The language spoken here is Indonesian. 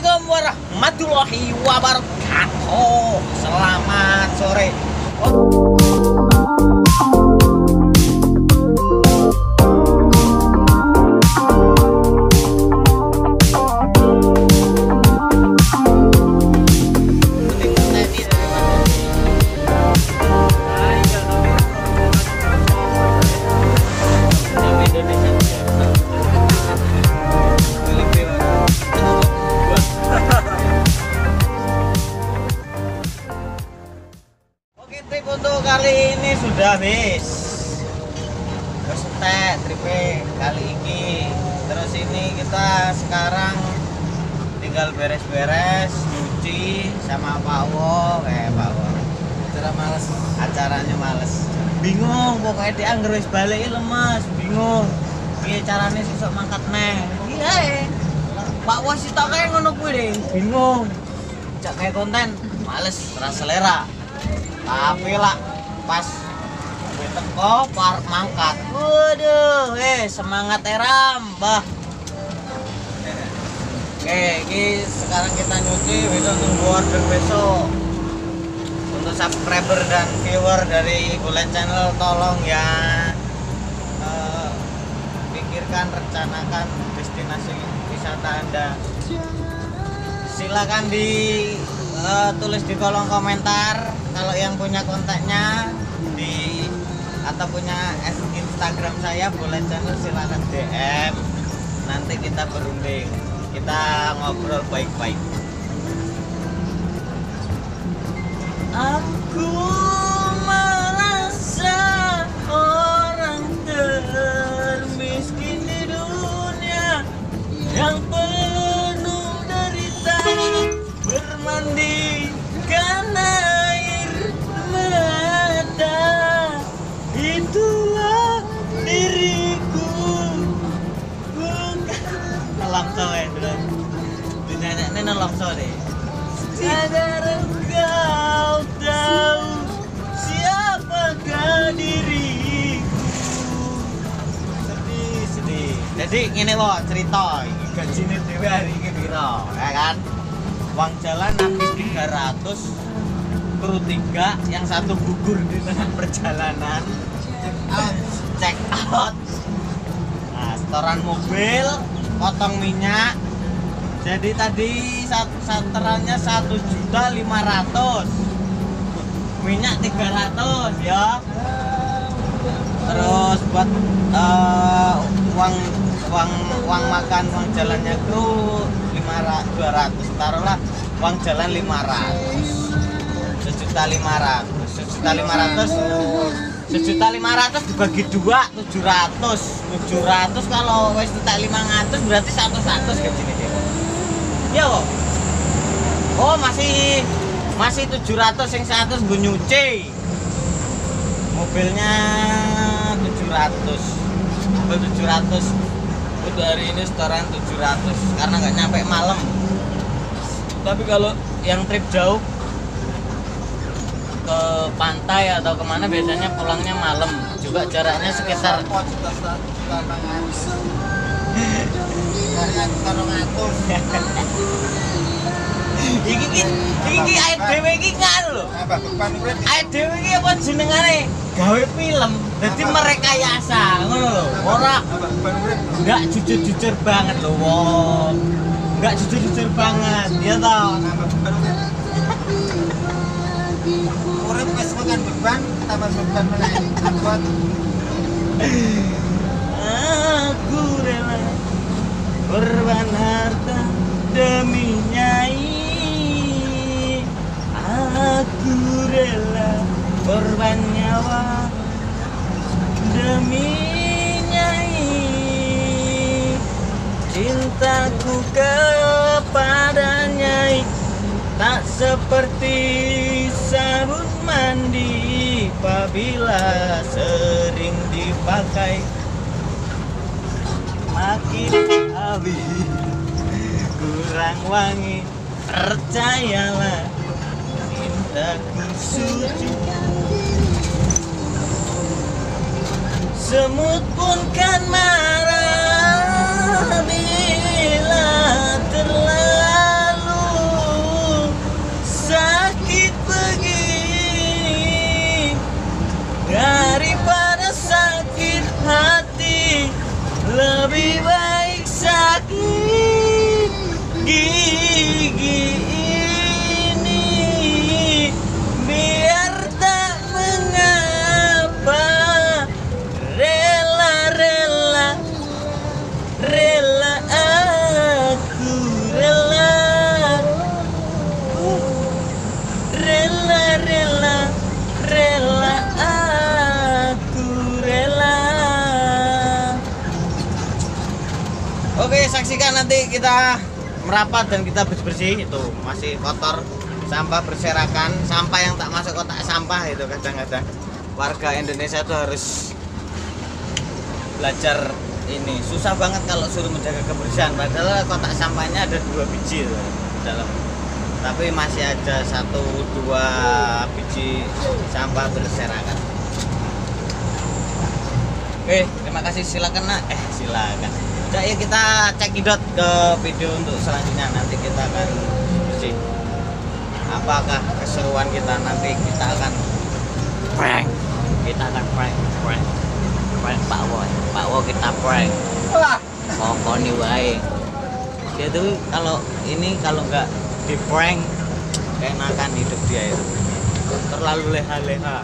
Assalamualaikum warahmatullahi wabarakatuh. Selamat sore. Oke habis. Terus tek tripnya kali ini. Terus ini kita sekarang tinggal beres-beres Nyuci sama Pak Wo. Eh Pak Wo. Acara males. Acaranya males. Bingung pokoknya dia wis balik lemas Bingung. Iya caranya sesok mangkat neh Iya eh. Pak Wo sih tak kayak ngono kuwi Bingung. Cak kayak konten males terasa selera. Tapi lah pas teko par mangkat. Waduh eh semangat eram bah. Oke ini sekarang kita nyuci besok tunggu order besok. Untuk subscriber dan viewer dari Bulan Channel tolong ya. Eh, pikirkan rencanakan destinasi wisata anda. Silakan di eh, tulis di kolom komentar kalau yang punya kontaknya atau punya Instagram saya boleh channel silakan DM nanti kita berunding. Kita ngobrol baik-baik. Aku jadi ini loh cerita ini gajinya dewe hari ini piro ya kan? Uang jalan habis 300 kru tiga yang satu gugur di tengah perjalanan. Check out. Nah setoran mobil potong minyak. Jadi tadi satu santerannya satu juta lima ratus. Minyak 300 ya. Terus buat eh, uang uang uang makan uang jalannya itu lima dua ratus. Taruhlah uang jalan lima ratus. Sejuta lima ratus. Sejuta lima ratus. Sejuta lima ratus dibagi dua tujuh ratus. Tujuh ratus kalau wes tak lima ratus berarti satu satu gaji ini ya kok. Oh masih masih tujuh ratus yang satu gue nyuci. Mobilnya tujuh ratus. Tujuh ratus. Dari hari ini setoran 700 karena nggak nyampe malam. Tapi kalau yang trip jauh ke pantai atau ke mana biasanya pulangnya malam. Juga jaraknya sekitar karena iki iki iki air dhewe iki kan lho. Air dhewe iki apa jenengane? Gawe film jadi merekayasa ngono lho. Ora enggak jujur-jujur banget lho wong enggak jujur-jujur banget ya toh Urip wis makan beban, tambah beban meneh. Abot aku rela korban harta demi nyai aku rela korban nyawa demi nyai. Cintaku kepada nyai tak seperti sabun mandi. Apabila sering dipakai makin habis. Kurang wangi percayalah Semut pun kan marah Bila terlalu sakit begini Daripada sakit hati Lebih baik sakit gigi. Saksikan nanti kita merapat dan kita bersih bersih itu. Masih kotor sampah berserakan sampah yang tak masuk kotak sampah itu kadang-kadang. Warga Indonesia itu harus belajar ini. Susah banget kalau suruh menjaga kebersihan padahal kotak sampahnya ada dua biji loh dalam. Tapi masih ada satu dua biji sampah berserakan. Oke terima kasih. Silakan nak. Eh silakan udah ya kita cekidot ke video untuk selanjutnya. Nanti kita akan bersih apakah keseruan kita? Nanti kita akan prank. Kita akan prank prank. Prank Pak Wo. Pak Wo kita prank. Wah, pokoknya wae. Dia tuh kalau ini kalau nggak di prank keenakan hidup dia itu. Terlalu leha-leha